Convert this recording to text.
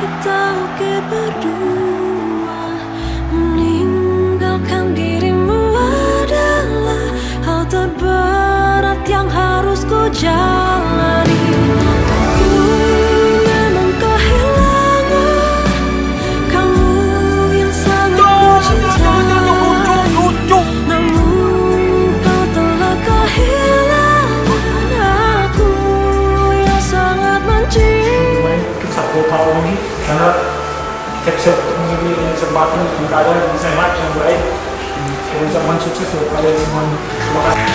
kita oke berdua Meninggalkan dirimu adalah hal terberat yang harus ku jalani Willpower me. Turn up, catch up maybe in some bathroom, some garden, some match, some right. So once successful, college, one.